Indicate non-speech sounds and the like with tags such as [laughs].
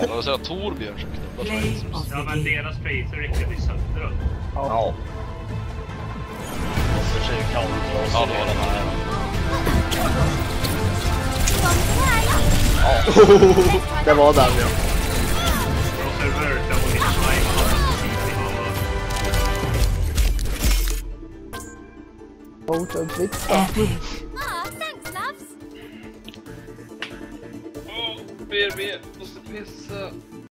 Det var såhär Torbjörn som Frasers. of Ja, men deras facer räcker till sönder. Ja. Och och så Ja, det var den här. [laughs] Det var den ja. Och så rörde och lite slime och alla ver mesmo, você pensa.